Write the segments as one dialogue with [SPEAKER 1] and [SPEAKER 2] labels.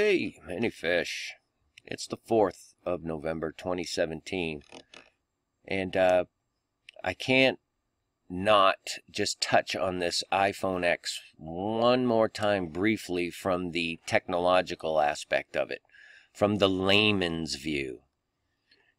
[SPEAKER 1] Hey, many fish. It's the 4th of November 2017. And uh, I can't not just touch on this iPhone X one more time briefly from the technological aspect of it, from the layman's view.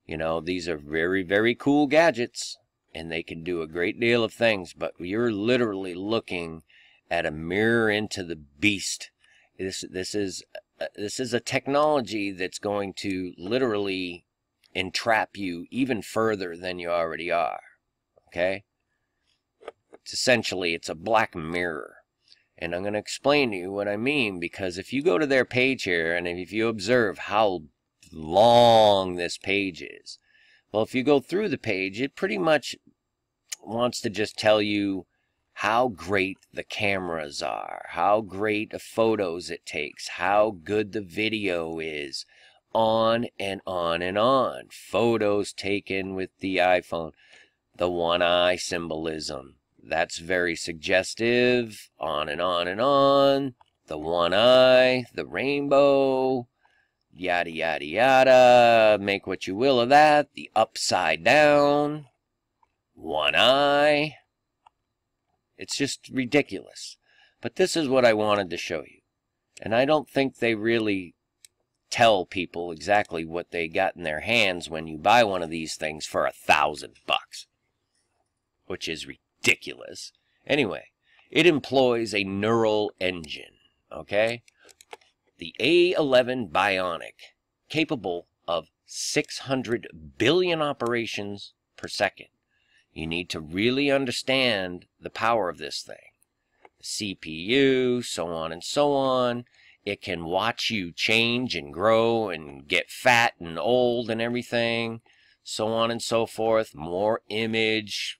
[SPEAKER 1] You know, these are very, very cool gadgets, and they can do a great deal of things, but you're literally looking at a mirror into the beast. This, this is Uh, this is a technology that's going to literally entrap you even further than you already are. Okay? It's essentially it's a black mirror. And I'm going to explain to you what I mean because if you go to their page here and if you observe how long this page is, well, if you go through the page, it pretty much wants to just tell you how great the cameras are, how great of photos it takes, how good the video is, on and on and on. Photos taken with the iPhone, the one eye symbolism. That's very suggestive. On and on and on. The one eye, the rainbow, yada yada yada. Make what you will of that. The upside down, one eye. It's just ridiculous. But this is what I wanted to show you. And I don't think they really tell people exactly what they got in their hands when you buy one of these things for a thousand bucks. Which is ridiculous. Anyway, it employs a neural engine, okay? The A11 Bionic, capable of 600 billion operations per second. You need to really understand the power of this thing. The CPU, so on and so on. It can watch you change and grow and get fat and old and everything, so on and so forth. More image,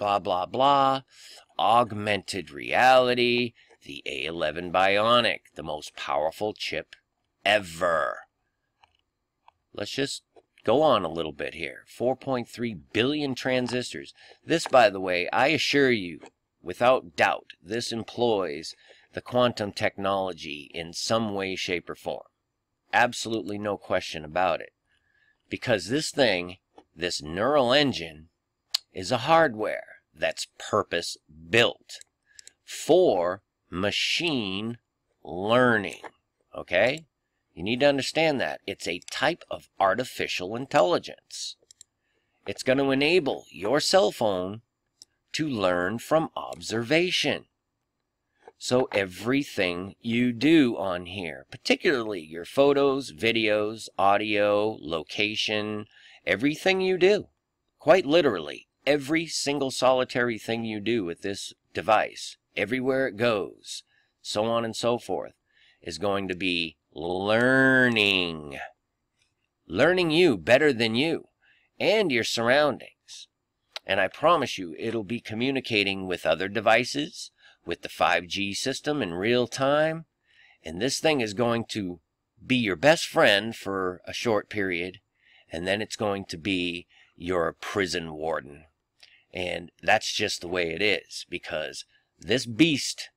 [SPEAKER 1] blah, blah, blah. Augmented reality, the A11 Bionic, the most powerful chip ever. Let's just go on a little bit here. 4.3 billion transistors. This, by the way, I assure you, without doubt, this employs the quantum technology in some way, shape, or form. Absolutely no question about it. Because this thing, this neural engine, is a hardware that's purpose built for machine learning. Okay? You need to understand that. It's a type of artificial intelligence. It's going to enable your cell phone to learn from observation. So everything you do on here, particularly your photos, videos, audio, location, everything you do, quite literally, every single solitary thing you do with this device, everywhere it goes, so on and so forth, is going to be learning. Learning you better than you and your surroundings. And I promise you, it'll be communicating with other devices, with the 5G system in real time. And this thing is going to be your best friend for a short period. And then it's going to be your prison warden. And that's just the way it is because this beast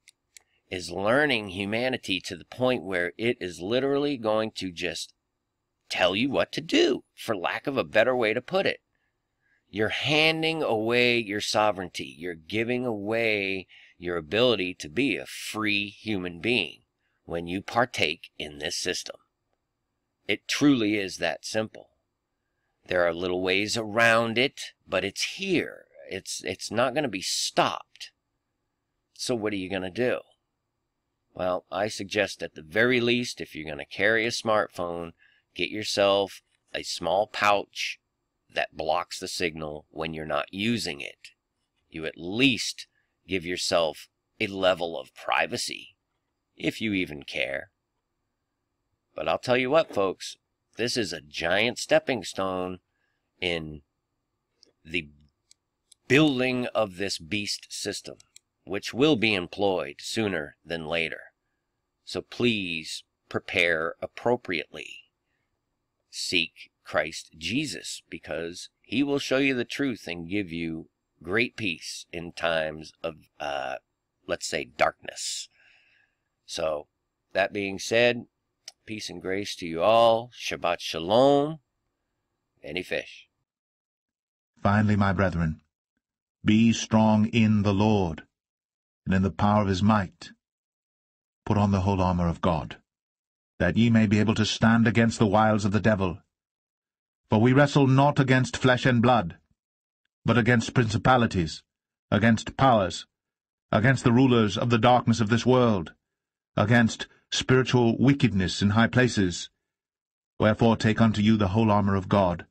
[SPEAKER 1] is learning humanity to the point where it is literally going to just tell you what to do, for lack of a better way to put it. You're handing away your sovereignty. You're giving away your ability to be a free human being when you partake in this system. It truly is that simple. There are little ways around it, but it's here. It's, it's not going to be stopped. So what are you going to do? Well, I suggest at the very least, if you're going to carry a smartphone, get yourself a small pouch that blocks the signal when you're not using it. You at least give yourself a level of privacy, if you even care. But I'll tell you what, folks, this is a giant stepping stone in the building of this beast system which will be employed sooner than later. So please prepare appropriately. Seek Christ Jesus, because he will show you the truth and give you great peace in times of, uh, let's say, darkness. So, that being said, peace and grace to you all. Shabbat shalom. Many fish.
[SPEAKER 2] Finally, my brethren, be strong in the Lord, and in the power of his might. Put on the whole armour of God, that ye may be able to stand against the wiles of the devil. For we wrestle not against flesh and blood, but against principalities, against powers, against the rulers of the darkness of this world, against spiritual wickedness in high places. Wherefore take unto you the whole armour of God,